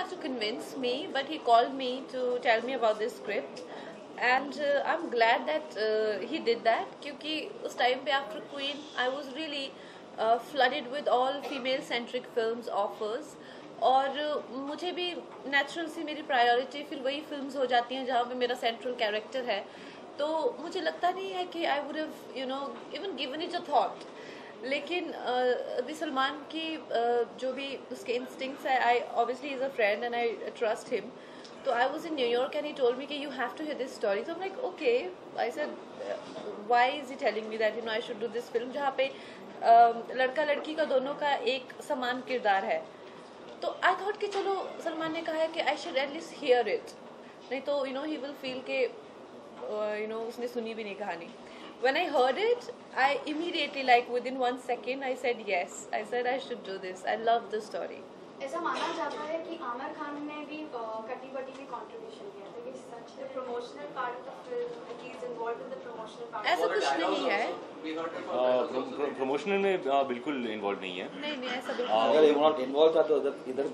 have to convince me, but he called me to tell me about this script. Uh, I'm glad that uh, he did that क्योंकि उस time पे Queen I was really uh, flooded with all female centric films offers और uh, मुझे भी natural सी मेरी priority फिर वही films हो जाती हैं जहाँ पे मेरा सेंट्रल कैरेक्टर है तो मुझे लगता नहीं है कि I would have you know even given it a thought लेकिन अभी सलमान की जो भी उसके इंस्टिंक्ट्स है I obviously is a friend and I trust him तो I was in New York and he told me कि you have to hear this story तो like okay I said why is he telling me that you know I should do this film जहाँ पे लड़का लड़की का दोनों का एक समान किरदार है। तो आई थॉट कि चलो, सलमान ने कहा है कि I should at least hear it नहीं तो you know he will feel के यू नो उसने सुनी भी नहीं कहानी। when I heard it, I immediately, like within one second, I said yes. I said I should do this. I love the story. ऐसा माना जाता है कि आमिर खान ने भी कटी बटी में कंट्रीब्यूशन किया था कि such the promotional part of the film he is involved in the promotional part ऐसा कुछ नहीं है Uh, प्रमोशन में uh, बिल्कुल इन्वॉल्व नहीं है। नहीं नहीं ऐसा uh, इधर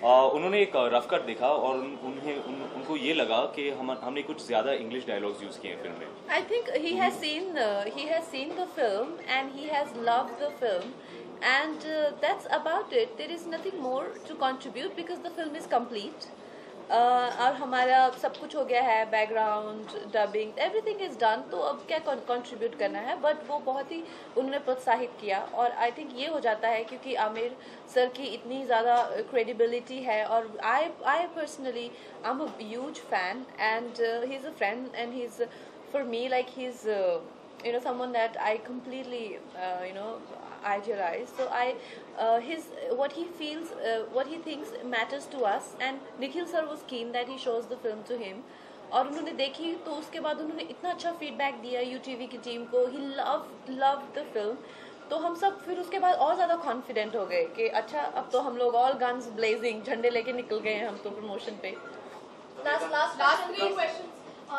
तो उन्होंने एक रफ कट देखा और उन्हें उनको ये लगा कि हम हमने कुछ ज़्यादा इंग्लिश डायलॉग्स यूज़ किए हैं फ़िल्म में। I think he seen he has seen the film and he has love the film and that's about it there is nothing more to contribute because the film is complete और हमारा सब कुछ हो गया है background dubbing everything is done तो अब क्या कंट्रीब्यूट करना है? बट वो बहुत ही उन्होंने प्रोत्साहित किया और आई थिंक ये हो जाता है क्योंकि आमिर सर की इतनी ज़्यादा क्रेडिबिलिटी है और I I personally I am a huge fan and he is a friend and he is for me like he is know someone that i completely uh, you know idealize so i uh, his what he feels uh, what he thinks matters to us. And nikhil sir was keen that he shows the film to him. और उन्होंने देखी तो उसके बाद उन्होंने इतना अच्छा feedback दिया यू की टीम को। He love love the film तो हम सब फिर उसके बाद और ज़्यादा कॉन्फिडेंट हो गए कि अच्छा अब तो हम लोग ऑल गन्स ब्लेजिंग झंडे लेके निकल गए हैं हम तो प्रमोशन पे। Last last last three questions तो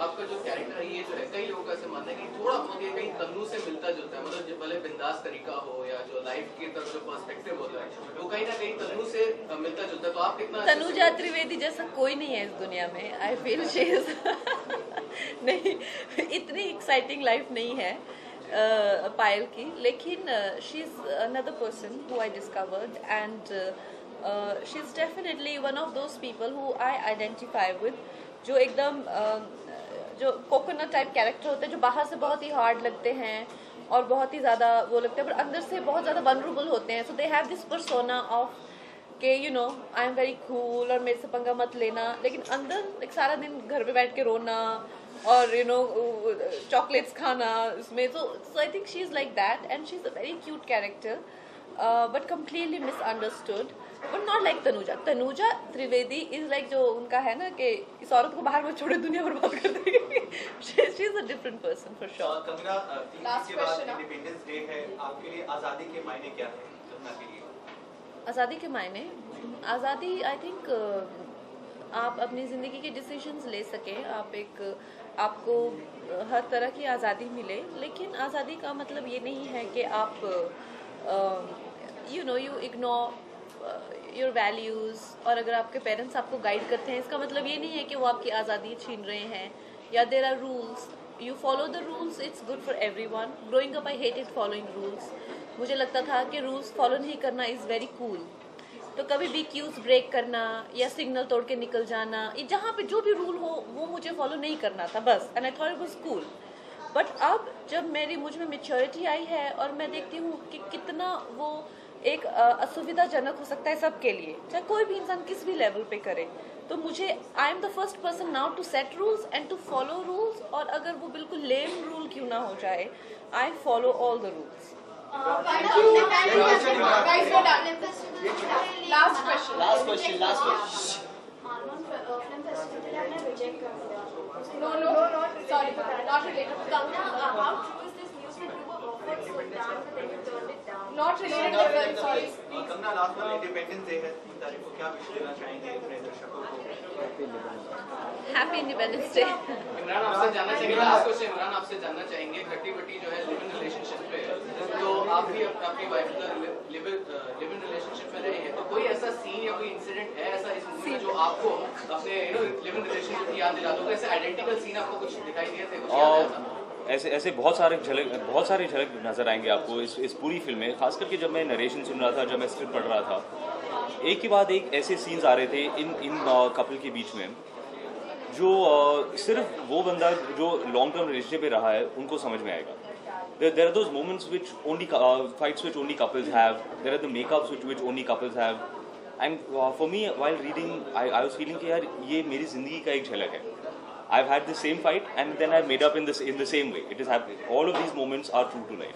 आपका जो कैरेक्टर है ये जो है कई लोगों का ऐसे मानना है कि थोड़ा मुझे कहीं तन्नू जुलता है। मतलब भले बिंदास तरीका हो या जो लाइफ की तरफ़ जो पर्सपेक्टिव होता है वो कहीं ना कहीं तन्नू से मिलता जुलता तो आप कितना तनुजा त्रिवेदी जैसा कोई नहीं है इस दुनिया में आई फील शी इज़ नहीं इतनी एक्साइटिंग लाइफ नहीं है uh, पायल की। लेकिन she is another person who I discovered and she is definitely one of those people who I identify with जो एकदम uh, जो कोकोनट टाइप कैरेक्टर होते हैं जो बाहर से बहुत ही हार्ड लगते हैं और बहुत ही ज़्यादा वो लगते हैं, पर अंदर से बहुत ज़्यादा वनरेबल होते हैं। So they have this persona of के you know I am very cool और मेरे से पंगा मत लेना। लेकिन अंदर एक सारा दिन घर पे बैठ के रोना और यू नो चॉकलेट्स खाना, उसमें। तो so I think she is like that and she is a very cute character but completely misunderstood but not like Tanuja Tanuja Trivedi is like जो उनका है ना कि इस औरत को बाहर में छोड़े दुनिया बर्बाद कर देगी। She is a different person for sure Kangana तीन Last दिन के बाद question, हाँ। इंडिपेंडेंस डे है आपके लिए आज़ादी के मायने क्या है? कंगना के लिए। आज़ादी के मायने? आज़ादी आई थिंक आप अपनी ज़िंदगी के डिसीजंस ले सकें। आप एक आपको हर तरह की आज़ादी मिले। लेकिन आज़ादी का मतलब ये नहीं है कि आप you know you ignore your values और अगर आपके पेरेंट्स आपको गाइड करते हैं, इसका मतलब ये नहीं है कि वो आपकी आज़ादी छीन रहे हैं, या there are rules you follow the rules it's good for everyone growing up I hated following rules मुझे लगता था कि रूल्स फॉलो नहीं करना इज़ वेरी कूल तो कभी भी क्यूज ब्रेक करना, या सिग्नल तोड़ के निकल जाना जहाँ पे जो भी रूल हो, वो मुझे फॉलो नहीं करना था, बस. And I thought it was cool but अब जब मेरी मुझमें मेच्योरिटी आई है और मैं देखती हूँ कि कितना वो एक असुविधाजनक हो सकता है सबके लिए चाहे कोई भी इंसान किस भी लेवल पे करे तो मुझे I am the first person now to set rules and to follow rules और अगर वो बिल्कुल लेम रूल क्यों ना हो जाए I follow all the rules last question last question last question मानवन film festival के लिए आपने रिजेक्ट कर दिया No, no, no, sorry for that. Not related to Kangna, uh, how true is this news that you were offered Sultan but then you turned it down? Not related to that. Sorry. Kangana last में independence day है तीन तारीख को क्या wish देना चाहेंगे अपने दर्शकों को हैप्पी इंडिपेंडेंस डे इमरान आपसे जानना चाहेंगे लास्ट क्वेश्चन इमरान आपसे जानना चाहेंगे खट्टी बट्टी जो है लिव इन रिलेशनशिप पे है तो आप भी अप- अपनी वाइफ का लिव इन रिलेशनशिप में रहे हैं तो कोई ऐसा सीन या कोई इंसिडेंट है ऐसा इस मूवी में जो आपको ऐसे ऐसे बहुत सारे झलक बहुत सारे झलक नज़र आएँगे आपको इस इस पूरी फ़िल्म में। खास करके जब मैं नरेशन सुन रहा था जब मैं स्क्रिप्ट पढ़ रहा था एक के बाद एक ऐसे सीन्स आ रहे थे इन इन कपल के बीच में जो अ, सिर्फ़ वो बंदा जो लॉन्ग टर्म रिलेशनशिप में रहा है उनको समझ में आएगा। There, there are those moments which only uh, fights which only couples have there are the makeups which, which only and for me while reading I I was feeling यार ये मेरी ज़िंदगी का एक झलक है। I had the same fight and then I made up in in the same way it is all of these moments are true to life